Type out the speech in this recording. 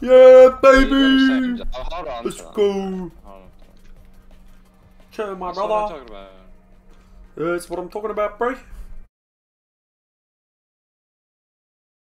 Yeah, baby! Oh, hold on Let's go! Hold. Chill, my That's what I'm brother. talking about. That's what I'm talking about, bro.